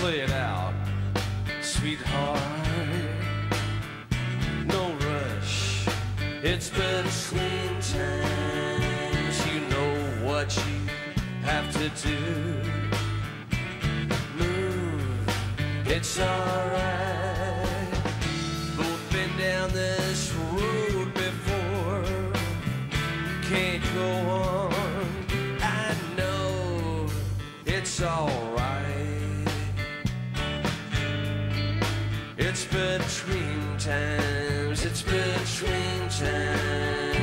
play it out, sweetheart. No rush, it's between times. You know what you have to do. Move, it's alright. Both been down this road before. Can't go on. I know it's alright. It's between times, it's between times,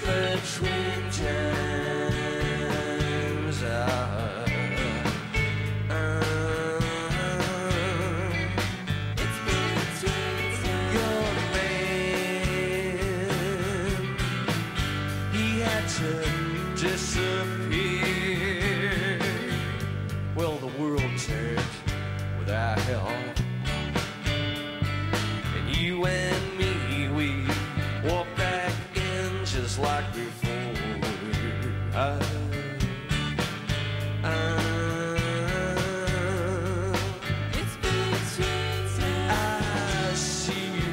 Between. Just like before. Ah. I see you